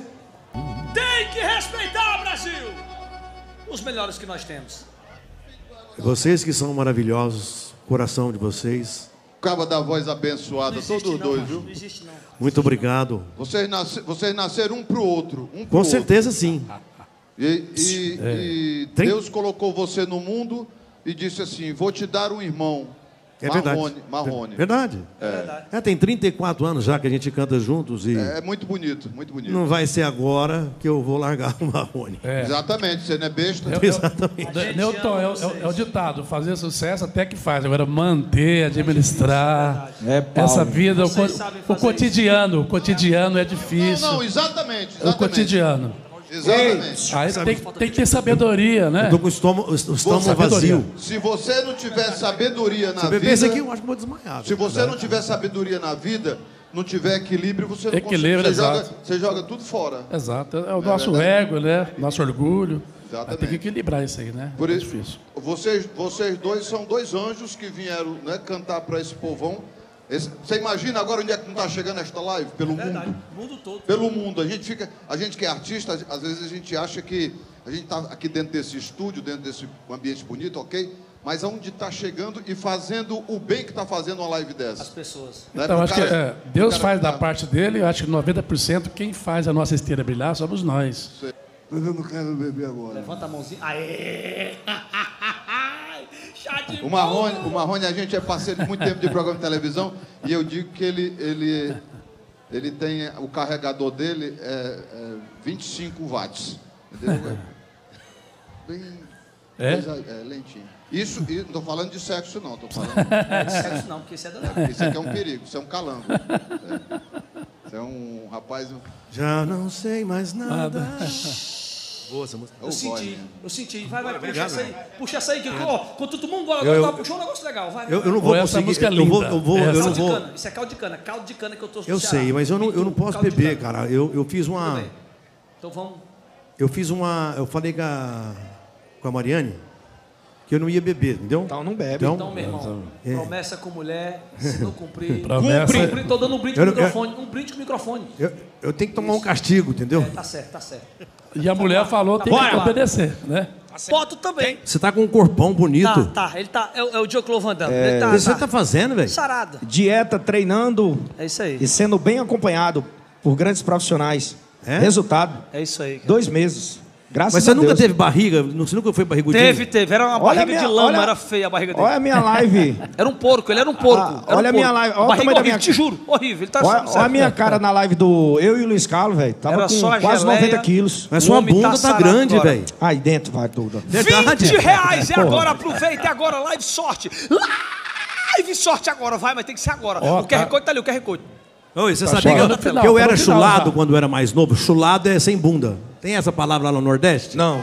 Tem que respeitar, Brasil! Os melhores que nós temos. Vocês que são maravilhosos, coração de vocês. Caba da voz abençoada, todos os dois, viu? Não existe, não. Muito obrigado. Vocês, nasce- vocês nasceram um pro outro. Um pro Com outro. certeza sim. E, e- e Trin- Deus colocou você no mundo e disse assim: Vou te dar um irmão. É Marrone. verdade. Marrone. Verdade. É, tem 34 anos já que a gente canta juntos e É muito bonito, muito bonito. não vai ser agora que eu vou largar o Marrone. Exatamente, você não é besta. Eu- eu- Exatamente. Newton, é, o- é é o ditado, fazer sucesso até que faz. Agora, manter, administrar, É, essa vida, o, o cotidiano, o cotidiano é Não, difícil. não, exatamente. É o exatamente. cotidiano. Exatamente. Aí tem, tem que ter sabedoria, né? Eu tô com o estômago, o estômago vazio. Se você não tiver sabedoria na vida. esse aqui, eu acho que eu vou desmaiar. Se você não tiver sabedoria na vida, não tiver equilíbrio, você não Equilíbrio, consegue. Você joga, exato. você joga tudo fora. Exato, é o nosso verdade? ego, né? Nosso orgulho. Exatamente. Tem que equilibrar isso aí, né? Por é isso, difícil. vocês, vocês dois são dois anjos que vieram né, cantar para esse povão. Esse- você imagina agora onde é que não está chegando esta live? Pelo mundo. O mundo todo. Pelo mundo. A gente fica, a gente que é artista, às vezes a gente acha que a gente está aqui dentro desse estúdio, dentro desse ambiente bonito, ok? Mas aonde está chegando e fazendo o bem que está fazendo uma live As dessa. pessoas. né? Então, acho que cara- é, pro Deus faz que da parte dele, eu acho que 90% quem faz a nossa esteira brilhar somos nós. Mas eu não quero beber agora. Levanta a mãozinha. Aê! O Marrone, o Marrone, a gente é parceiro de muito tempo de programa de televisão e eu digo que ele, ele, ele tem, o carregador dele é, é 25 watts. Entendeu? É Bem, É? é lentinho. Isso, não estou falando de sexo não, estou falando, Não, de sexo não, porque isso é danado. isso aqui é um perigo, isso é um calango. É. Isso é um rapaz, Já não sei mais nada. Boa essa música. é Eu boy, senti, né? eu senti. Vai, vai, puxa essa aí. Puxa essa aí, que ó, quando todo mundo bora, Eu- eu- puxou um negócio legal. Vai, Eu, vai. eu não vou Ou essa conseguir. música é eu vou, eu vou, eu não caldo de vou. cana. Isso é caldo de cana. Caldo de cana que eu tô Eu sei, mas eu não, eu não posso beber, cara. Eu, eu fiz uma. Então vamos. Eu fiz uma. Eu falei com a, com a Mariane que eu não ia beber, entendeu? Então não bebe. Então, Então, meu irmão, É. promessa com mulher, se não cumprir. Promessa- Cumprir, cumprir. Tô dando um brinde Eu com o microfone. Um brinde com o microfone. eu, eu tenho que tomar um castigo, entendeu? É, tá certo, tá certo. E a mulher falou, tem que obedecer, né? Foto também. Você tá com um corpão bonito. Tá, tá. Ele tá. É, o- é o Diogo Van Damme. É, tá, o que você tá, tá fazendo, velho? sarado. Dieta, treinando É isso aí. e sendo bem acompanhado por grandes profissionais. É? Resultado, É isso aí. cara. dois meses. Graças Mas você a nunca Deus. teve barriga? Você nunca foi barrigudinho? Teve, teve. Era uma Olha barriga minha- de lama, olha- era feia a barriga dele. Olha a minha live. Era um porco, ele era um porco. Ah, era um olha a minha live, olha o barriga tamanho da horrível, minha- te juro, horrível. Ele tá Olha, olha a minha cara na live do eu e o Luiz Carlos, velho. Tava Era com só quase geleia. 90 quilos. Mas O sua homem bunda tá tá, grande, velho. Aí dentro vai tudo. Verdade. 20 reais, é agora, aproveita, é agora, live sorte. Live sorte agora, vai, mas tem que ser agora. Ó, o QR tá- Code tá ali, o QR Code. Oi, você Tá sabia que eu, final, que eu era final chulado já. quando eu era mais novo? Chulado é sem bunda. Tem essa palavra lá no Nordeste? Não,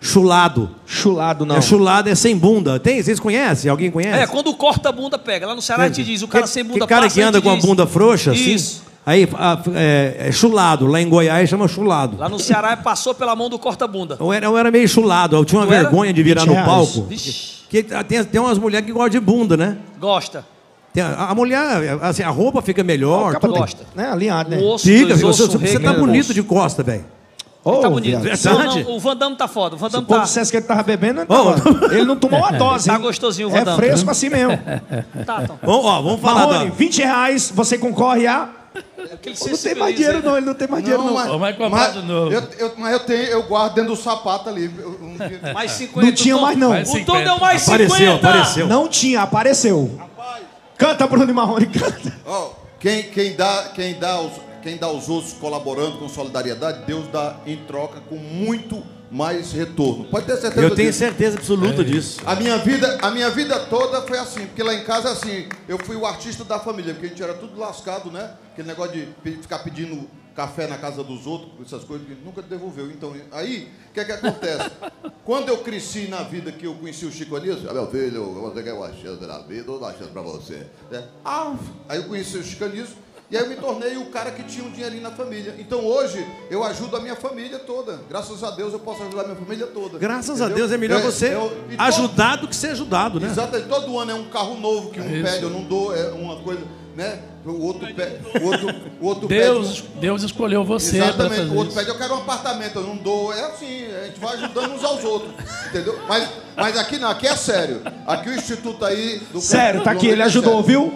Chulado. chulado não. É chulado é sem bunda. Tem? Vocês conhecem? Alguém conhece? É, quando corta a bunda, pega. Lá no Ceará a gente diz, o cara que, sem bunda que cara passa, que a anda com a diz. bunda frouxa, assim. Isso. Aí a- é, é chulado. Lá em Goiás chama chulado. Lá no Ceará passou pela mão do corta-bunda. Eu era, eu era meio chulado. Eu tinha uma Tu era? vergonha de virar 20 no palco. Vixe, Que tem, tem umas mulheres que gostam de bunda, né? gosta. Tem a, a mulher, assim, a roupa fica melhor. Acaba tudo. gosta. Né, alinhado, né? O osso Fica, dos você, ossos, você tá no bonito osso. de costa, velho. Tá bonito. É Não, verdade. não, o Van Damme tá foda. O Van Se Damme o povo tá, dissesse que ele tava bebendo, ele, tava- ele não tomou uma dose. tá hein? gostosinho o Van É Damme. fresco assim mesmo. Tá, então. Vamos, ó, vamos falar Marrone, da... 20 reais, você concorre a... Aquele Não tem mais dinheiro não, ele não tem mais dinheiro não. mas, Ô, vai comprar de novo. Eu, eu- mas eu tenho, eu guardo dentro do sapato ali. eu- um- Mais 50. Não tinha o Tom- mais, não. Mais O Tom 50. deu mais Apareceu, 50. apareceu. Não tinha, apareceu. Canta, Bruno e Marrone, canta. Ó, quem, quem, dá, quem, dá os, quem dá os outros colaborando com solidariedade, Deus dá em troca com muito mais retorno. Pode ter certeza Eu tenho disso. certeza absoluta disso. A minha, vida, a minha vida toda foi assim, porque lá em casa, assim, eu fui o artista da família, porque a gente era tudo lascado, né? Aquele negócio de ficar pedindo café na casa dos outros, essas coisas, que nunca devolveu. Então, aí, o que é que acontece? Quando eu cresci na vida, que eu conheci o Chico Anísio, ah, meu filho, você quer uma chance na vida, eu dou uma chance pra você. né? Ah, aí eu conheci o Chico Anísio, e aí eu me tornei o cara que tinha um dinheirinho na família. Então hoje eu ajudo a minha família toda. Graças a Deus eu posso ajudar a minha família toda. Graças a Entendeu? Deus é melhor Eu- você e ajudar do que ser ajudado, né? Exato, todo ano é um carro novo que um Isso. pede, eu não dou, é uma coisa. Né? O outro pede, o outro, o outro Deus, pede. Deus escolheu você Exatamente, fazer o outro isso. pede, eu quero um apartamento, eu não dou. É assim, a gente vai ajudando uns aos outros. Entendeu? Mas, mas aqui não, aqui é sério. Aqui o Instituto aí do Sério, tá aqui, ele é ajudou, sério. viu?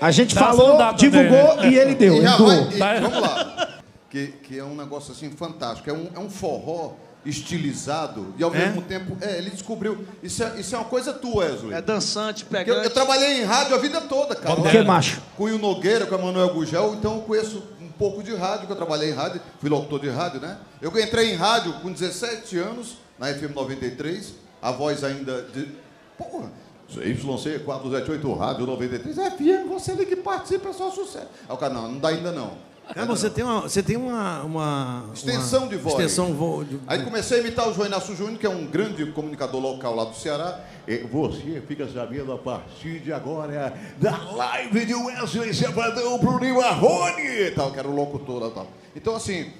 A gente Dá, falou, divulgou né? e ele deu. E ele vai, e- vamos lá. Que, que é um negócio assim fantástico. É um, é um forró estilizado e ao É? mesmo tempo. É, ele descobriu. Isso é, isso é uma coisa tua, Wesley. É dançante, Porque eu, pegante. eu trabalhei em rádio a vida toda, cara. O que, macho? Com o Nogueira, com o Emanuel Gugel, então eu conheço um pouco de rádio, que eu trabalhei em rádio, fui locutor de rádio, né? Eu entrei em rádio com 17 anos, na FM 93, a voz ainda de. Porra! YC 478 Rádio 93 FM, você liga e participa, é só sucesso. Aí o cara, não, não dá ainda não. Cara, você tem uma, você tem uma, uma Extensão uma de voz. Extensão vo- de, Aí comecei a imitar o João Inácio Júnior, que é um grande comunicador local lá do Ceará. E você fica sabendo a partir de agora da live de Wesley Sabadão pro Marrone tal, que era o locutor lá tal. Então, assim,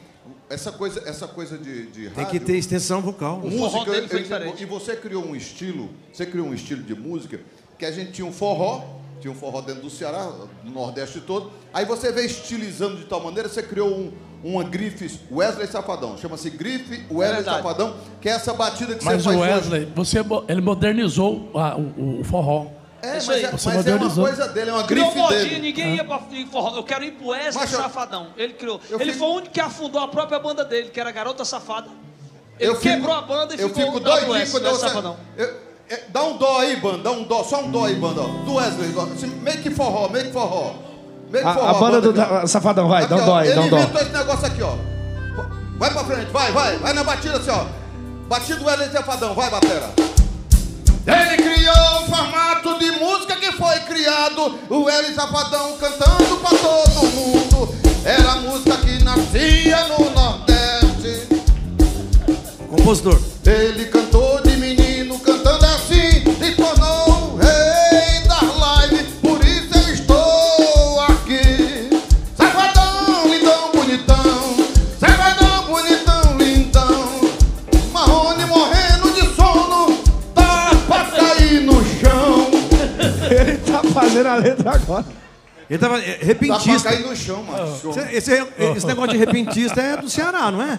essa coisa, essa coisa de, de tem rádio... que ter extensão vocal. O forró música, dele foi diferente. E você criou um estilo, você criou um estilo de música que a gente tinha um forró, tinha um forró dentro do Ceará, do Nordeste todo. Aí você veio estilizando de tal maneira, você criou um, uma grife Wesley Safadão. Chama-se grife Wesley verdade. Safadão, que é essa batida que Mas você o faz Wesley, você, mo- ele modernizou a- o, o forró. hoje. É, Isso mas, aí. é, Você mas é uma coisa dele, é uma Criou grife modinha, dele. ninguém ia pra em forró. Eu quero ir pro Wesley Mas Safadão. Ele criou. Ele fico- foi o único que afundou a própria banda dele, que era Garota Safada. Ele Eu fico- quebrou a banda e eu ficou fico o doidinho Wesley quando eu Safadão. eu- é, Dá um dó aí, banda, dá um dó, só um dó aí, banda. ó. Do Wesley, ó. Assim, make forró, make forró. Make forró, A, a banda do aqui, da- Safadão, vai, dá um Aqui, dó aí, ele dá um dó. inventou esse negócio aqui, ó. Vai pra frente, vai, vai. Vai na batida assim, ó. Batida do Wesley Safadão, vai, batera. Ele criou um formato de música que foi criado. O Wesley Safadão cantando pra todo mundo. Era a música que nascia no Nordeste. Compositor. Ele cantou tá fazendo a letra agora. Ele tava é, Tá pra repentista. cair no chão, macho. Esse, esse- esse negócio de repentista é do Ceará, não é?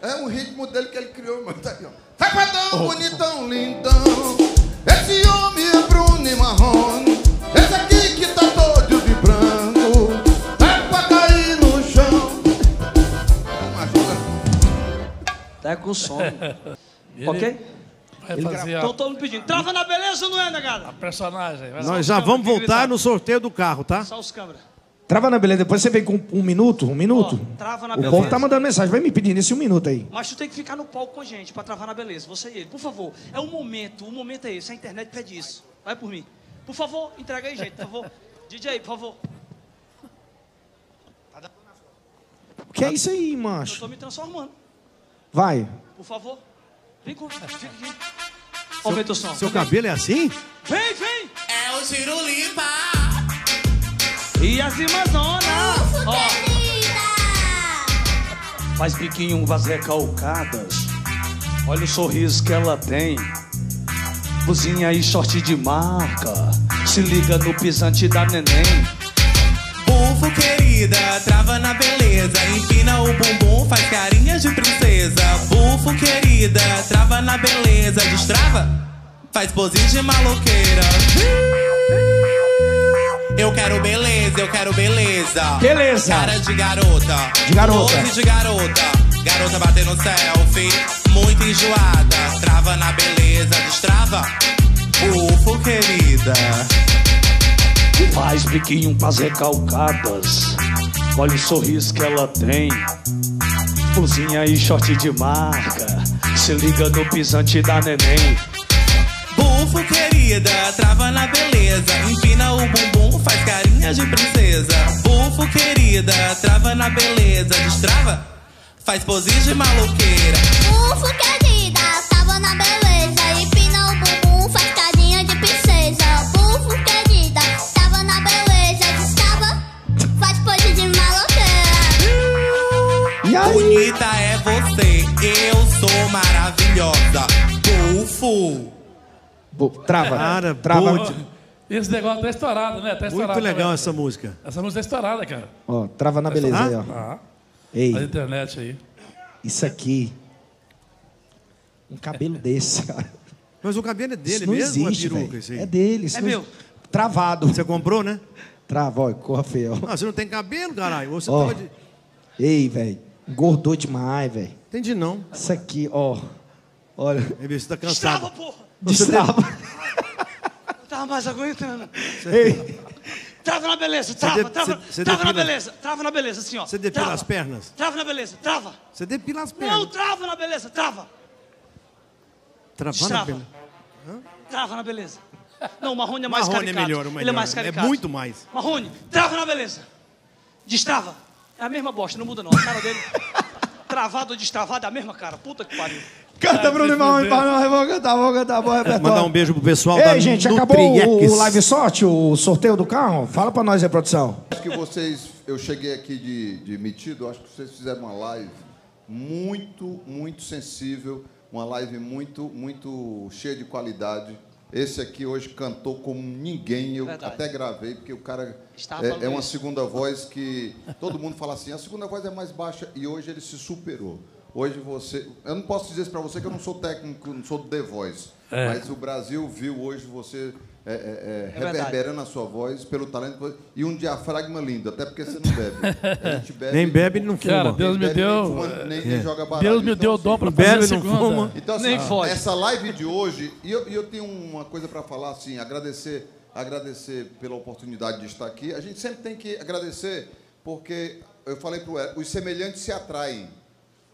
É um ritmo dele que ele criou, mano. Tá aqui, ó. Safadão, bonitão, lindão. Esse homem é Bruno e Marrone. Esse aqui que tá todo de branco. É pra cair no chão. Uma ajuda. Tá com sono. Ok? Vai fazer a, Então todo mundo pedindo. Trava na beleza ou não é, negada? a personagem. vai. Nós já vamos voltar no sorteio do carro, tá? Só os câmeras. Trava na beleza, depois você vem com um minuto, um minuto. Ó, trava na o beleza. povo tá mandando mensagem, vai me pedindo esse um minuto aí. Mas tu tem que ficar no palco com a gente pra travar na beleza. Você e ele. Por favor. É o momento. O momento é esse. A internet pede isso. Vai por mim. Por favor, entrega aí, gente. Por favor. DJ, por favor. O que é isso aí, Eu macho? tô me transformando. Vai. Por favor. Vem com. Aumenta o som. Seu cabelo é assim? Vem, vem! É o Cirulipa. E as Amazonas! Ó, faz biquinho com as recalcadas. Olha o sorriso que ela tem. Cozinha e short de marca. Se liga no pisante da neném. Querida, trava na beleza. Empina o bumbum, faz carinha de princesa. Bufo querida, trava na beleza. Destrava, faz pose de maloqueira. Eu quero beleza, eu quero beleza. Beleza. Cara de garota. De garota. Pose de garota. Garota batendo selfie. Muito enjoada. Trava na beleza, destrava. Bufo querida. Faz biquinho as recalcadas. Olha o sorriso que ela tem. Cozinha e short de marca. Se liga no pisante da neném. Bufo querida, trava na beleza. Empina o bumbum, faz carinha de princesa. Bufo querida, trava na beleza. Destrava, faz pose de maloqueira. Ufo querida, tava na beleza. Bonita é você, eu sou maravilhosa. Bufo. Bo- Trava. Cara, Trava. boa. Esse negócio tá estourado, né? Tá estourado. Muito legal também. essa música. Essa música tá estourada, cara. Ó, trava na beleza aí, ó. Ah, Ei, na internet aí. isso aqui. Um cabelo desse, cara. Mas o cabelo é dele isso não mesmo é existe, peruca velho. isso aí? É dele. Isso É não- meu. Travado. Você comprou, né? Trava, ó, corra feio. Ah, você não tem cabelo, caralho. Você Ó. tava de... Ei, velho. Engordou demais, velho. Entendi não. Isso aqui, ó. Olha. É se tá Destrava, cansado. porra! Destrava. Não tava mais aguentando. Ei, Trava na beleza, trava, de- trava, você- você trava na depila- beleza, trava na beleza, assim, ó. Você depila Trava. as pernas? Trava na beleza, trava. Você depila as Não, pernas. trava na beleza, trava. Travando a Destrava. perna. Trava na beleza. Não, o Marrone é mais Marrone é caricato. melhor, o Ele é melhor. mais É caricato. muito mais. Marrone, trava na beleza. Destrava. É a mesma bosta, não muda não. A cara dele. Travado ou destravado é a mesma cara. Puta que pariu. canta Bruno Marrone pra nós. Vamos cantar, vamos cantar. Bom repertório. Mandar um beijo pro pessoal da Ei, gente, acabou o, o live sorte, o sorteio do carro? Fala pra nós aí, produção. Acho que vocês, eu cheguei aqui de, de metido, acho que vocês fizeram uma live muito, muito sensível, uma live muito, muito cheia de qualidade. Esse aqui hoje cantou como ninguém, eu Verdade. até gravei, porque o cara é, é uma segunda voz que todo mundo fala assim, a segunda voz é mais baixa e hoje ele se superou. Hoje você, eu não posso dizer isso para você que eu não sou técnico, não sou do The Voice, É. mas o Brasil viu hoje você é, é, é, verdade. reverberando a sua voz pelo talento e um diafragma lindo, até porque você não bebe. A gente bebe Nem bebe, nem não fuma. Cara, Deus nem me bebe, deu. Nem, fuma, nem, nem joga baralho. Deus me Então, deu o assim, dom pra bebe, não fuma. então, assim, Nem fode. essa live de hoje, e eu, e eu tenho uma coisa para falar, assim, agradecer, agradecer pela oportunidade de estar aqui. A gente sempre tem que agradecer, porque eu falei para o os semelhantes se atraem.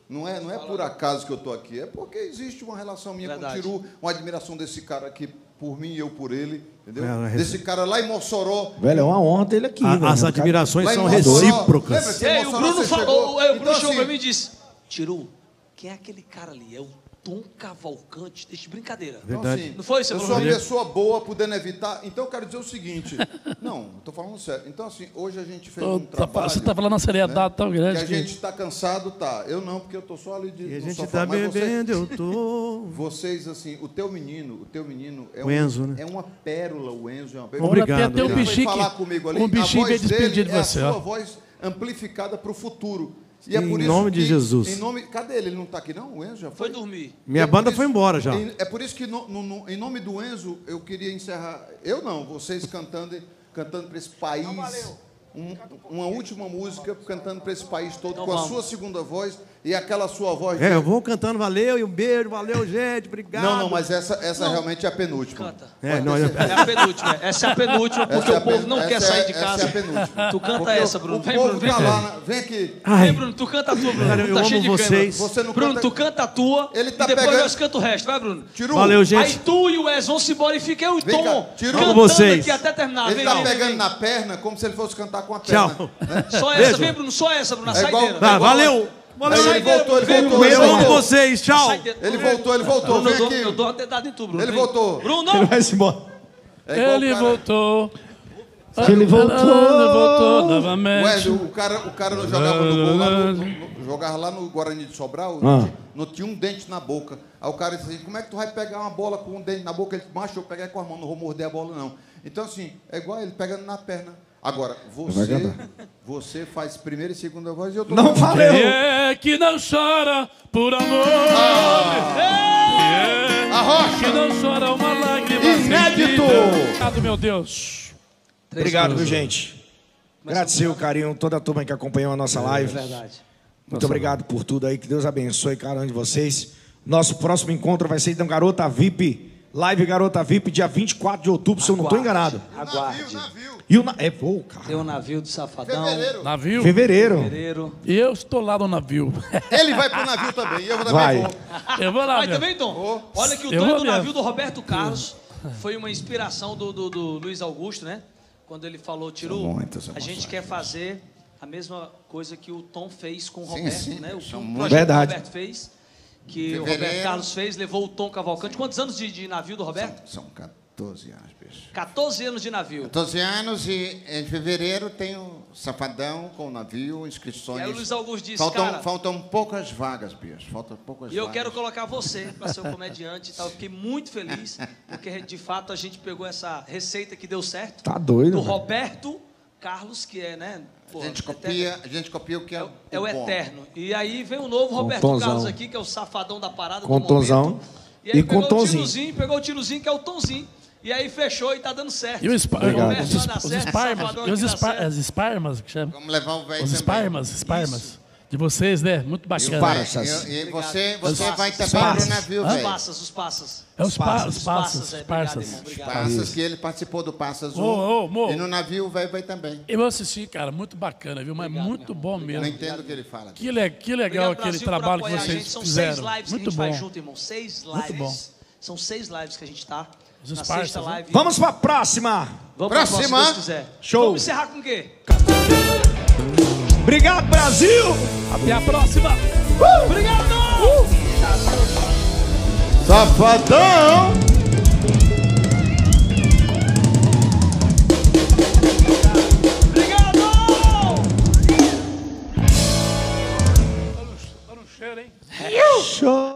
Não é, não é por acaso que eu estou aqui, é porque existe uma relação minha Verdade. com o Tiru, uma admiração desse cara aqui por mim e eu por ele, entendeu? É, é Desse cara lá em Mossoró. Velho, é uma honra ter ele aqui. A- velho. as admirações são Mossoró. recíprocas. E o Bruno falou, chegou? o Bruno Então, chegou assim, pra mim e disse: Tiru, quem é aquele cara ali? É o Tom Cavalcante. Deixa de brincadeira. Então, Verdade. assim, Não foi, seu Eu sou uma pessoa boa, podendo evitar. Então, eu quero dizer o seguinte. Não, estou falando sério. Então, assim, hoje a gente fez Ô, um tá- trabalho... você tá falando uma seriedade tão Que grande a que- gente está cansado, tá. Eu não, porque eu tô só ali de, E a gente tá você- bebendo, eu tô. Vocês, assim, o teu menino, o teu menino é, O um- Enzo, né? é uma pérola, o Enzo é uma pérola. Obrigado, tem um bichinho, falar que- comigo ali, um bichinho a voz despedir dele de é você, a ó. sua voz amplificada para o futuro. E é Em por isso nome de que- Jesus. Em nome, cadê ele? Ele não está aqui, não? O Enzo já foi? Foi dormir. Minha É banda por foi isso- embora já. em- É por isso que, no- no- no- em nome do Enzo, eu queria encerrar. Eu não, vocês cantando, cantando para esse país. um- uma última música cantando para esse país todo, Então com a sua segunda voz e aquela sua voz. É, de- eu vou cantando, valeu, e um beijo, valeu, gente, obrigado. Não, não, mas essa, essa Não. realmente é a penúltima. Canta. É, não, eu-. É a penúltima. Essa é a penúltima, porque Essa é a o povo pen- não essa quer sair é- de essa casa. é a penúltima. Tu canta Porque essa, Bruno. O Vem, povo Bruno, vem, tá lá, na- vem aqui. Ai, Vem, Bruno, tu canta a tua, Bruno. Cara, eu tá amo cheio de vocês. Você não Bruno, canta- tu canta a tua Ele tá e depois pegando- nós canta o resto, vai, Bruno? Tiru, Valeu, Aí gente. tu e o Wes vão se embora e fica eu e Vem Tom cantando vocês. aqui até terminar. Ele Vem, tá pegando na perna como se ele fosse cantar com a perna. Tchau. Só essa, vem, Bruno, só essa, Bruno, É saideira. Tá, é valeu. Ele voltou, ele voltou, Eu amo vocês, tchau. Ele voltou, ele voltou. Vem aqui. eu dou uma dedada em tu, Bruno. Ele Vem. voltou. Bruno, Ele vai se embora. É igual Ele voltou. Ele voltou. Ele voltou novamente. Ué, o cara, o cara não jogava no gol lá no- jogava lá no Guarani de Sobral, Ah. não tinha um dente na boca. Aí o cara disse assim, como é que tu vai pegar uma bola com um dente na boca? Ele disse, macho, eu peguei com a mão, não vou morder a bola, não. Então, assim, é igual ele pegando na perna. Agora, você, você faz primeira e segunda voz e eu tô... Não valeu. Quem é que não chora por amor? É, A rocha! que não chora uma lágrima Inédito! Obrigado, meu Deus. Obrigado, viu, gente? Agradecer o carinho, toda a turma que acompanhou a nossa live. Verdade. Muito obrigado por tudo aí. Que Deus abençoe cada um de vocês. Nosso próximo encontro vai ser então Garota VIP. Live Garota VIP, dia 24 de outubro, se eu não estou enganado. Aguarde. E o na... É voo, cara. Tem o navio do Safadão. Fevereiro. Navio? Fevereiro. Fevereiro. E eu estou lá no navio. Ele vai pro navio também, e eu também Vai. vou. Eu vou lá, meu. também, Tom, olha que o vou do mesmo. navio do Roberto Carlos foi uma inspiração do, do, do Luiz Augusto, né? Quando ele falou, Tiru, a gente quer fazer a mesma coisa que o Tom fez com o Sim, Roberto, sim, né? O que o projeto Verdade. que o Roberto fez, que o Fevereiro. Roberto Carlos fez, levou o Tom Cavalcante. Quantos anos de, de navio do Roberto? São ca- 14 anos, bicho. 14 anos de navio. 14 anos e em fevereiro tem o Safadão com o navio, E inscrições. aí o Luiz Augusto disse, faltam, cara, faltam poucas vagas, bicho. Faltam poucas e eu vagas. quero colocar você para ser o comediante e tal. Eu fiquei muito feliz, porque de fato a gente pegou essa receita que deu certo. Tá doido, Do velho. Roberto Carlos, que é, né? Pô, A gente eterno. copia, a gente copia o que é, É o bom. eterno. E aí vem o novo Roberto tonzão. Carlos aqui, que é o safadão da parada. Com do tonzão. E aí E com pegou o tonzinho. tirozinho, pegou o tirozinho, que é o tonzinho. E aí fechou e tá dando certo. E o spa, O Roberto os, os esparmas, Safadão e os aqui dá espa- certo. as esparmas, que chama? Vamos levar o velho Os também. esparmas, esparmas. De vocês, né? Muito bacana. Parças. E, e você, Os você vai passas, também os pro navio, Os velho. passas, os passas. É os pa- os Os passas, é, passas. Obrigado, irmão, obrigado. Passas, que ele participou do Passas 1. Ô, ô, mo. E no navio o velho vai também. Eu assisti, cara, muito bacana, viu? Mas muito bom Não mesmo. entendo o que ele fala. Que, le- que legal Obrigado, aquele Brasil, trabalho que a vocês gente. São fizeram. seis lives Muito que a gente bom. faz junto, irmão. Seis lives. Muito bom. São seis lives que a gente tá. Os na esparsas, sexta né? live. Vamos pra próxima. Vamos pra Próxima. próxima, se Deus quiser. Show. Vamos encerrar com o quê? Obrigado, Brasil! Até a próxima! Obrigado! Safadão! Obrigado! Tá no cheiro, hein? Show!